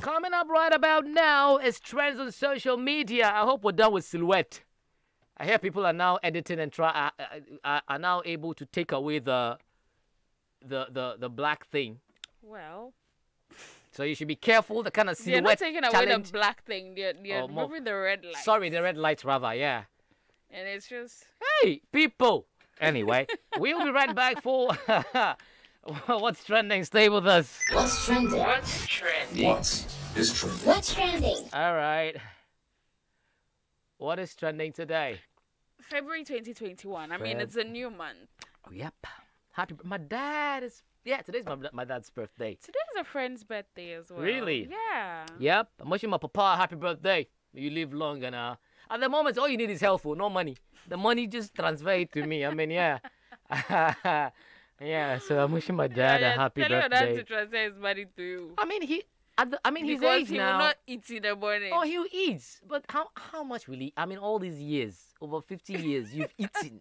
Coming up right about now is trends on social media. I hope we're done with silhouette. I hear people are now editing and try are, are, are now able to take away the the the the black thing. Well, So you should be careful the kind of silhouette. they're silhouette not taking away challenge. the black thing. They're, they're Oh, more- the red light. Sorry, the red light rather. Yeah. And it's just Hey, people. Anyway, we'll be right back for what's trending. Stay with us. What's trending? What's trending? What is trending? What's trending? All right. What is trending today? February 2021. I mean, it's a new month. Oh, yep. Happy. My dad is. Yeah, today's my my dad's birthday. Today's a friend's birthday as well. Really? Yeah. Yep. I'm wishing my papa happy birthday. You live long and uh. At the moment, all you need is helpful, no money. The money just transfer it to me. I mean, yeah. yeah. So I'm wishing my dad yeah, a happy tell your dad to transfer his money to you. I mean, he. At the, I mean, his because age he now. will not eat in the morning. Oh, he eats, but how how much will he? I mean, all these years, over fifty years, you've eaten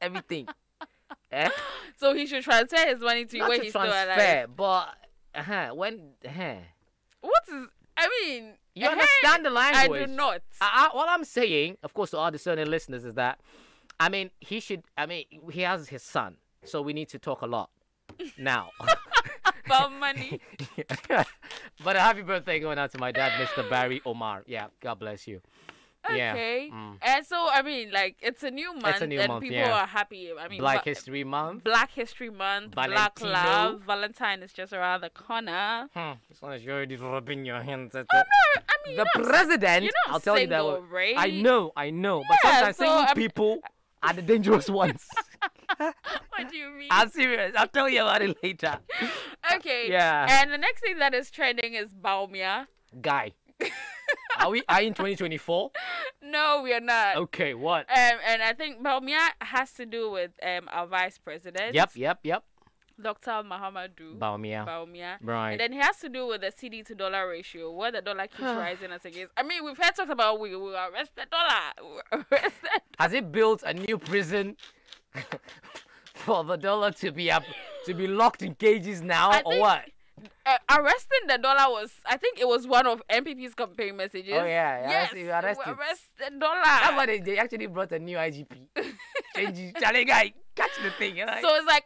everything. Eh? so he should transfer his money to you when to he's still alive. transfer, but uh-huh, when uh, What is? I mean, you eh, understand the language. I do not. I, I, what I'm saying, of course, to all discerning listeners, is that I mean, he should. I mean, he has his son, so we need to talk a lot now. About money. but a happy birthday going out to my dad, Mr. Barry Omar. Yeah, God bless you. Yeah. Okay. mm. And so I mean, like it's a new month, a new and month, people yeah. are happy. I mean, Black History Month. Black History Month, Black Love, Valentine is just around the corner. Hmm. As long as you're already rubbing your hands at Oh, it. no, I mean, the president. you're not I'll tell you that. one. right? I know, I know. But sometimes so, single um, people are the dangerous ones. What do you mean? I'm serious. I'll tell you about it later. okay. Yeah. And the next thing that is trending is Bawumia. Guy. are we are in 2024? No, we are not. Okay, what? Um, and I think Bawumia has to do with um our vice president. Yep, yep, yep. Dr. Mahamudu. Bawumia. Bawumia. Right. And then he has to do with the cedi to dollar ratio, where the dollar keeps rising as against. I mean, we've heard talks about we will arrest the dollar. Arrest the Has it built a new prison for the dollar to be up to be locked in cages now I or what? uh, arresting the dollar was, I think it was one of NPP's campaign messages. Oh, yeah, yes, arrest- arrest dollar. That's why they, they actually brought a new IGP. Change Charlie guy, catch the thing. Know? so it's like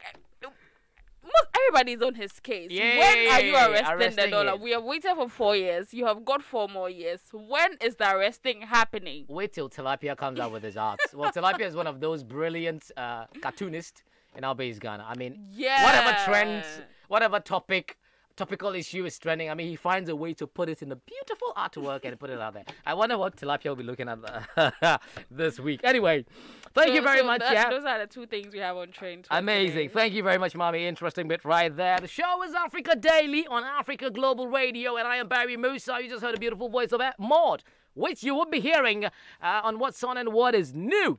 most everybody's on his case. Yeah, when yeah, are you yeah, arresting, the dollar? We have waited for four years. You have got four more years. When is the arresting happening? Wait till Tilapia comes out with his art. well, Tilapia is one of those brilliant uh, cartoonists in our base Ghana. I mean, Yeah. whatever trend, whatever topic, topical issue is trending, I mean, he finds a way to put it in a beautiful artwork and put it out there. I wonder what Tilapia will be looking at uh, this week. Anyway, thank you very so much. that- yeah. Those are the two things we have on trend. Amazing. today. Thank you very much, Maame. Interesting bit right there. The show is Africa Daily on Africa Global Radio, and I am Barry Musa. You just heard a beautiful voice of Maud, which you will be hearing uh, on What's On and What Is New.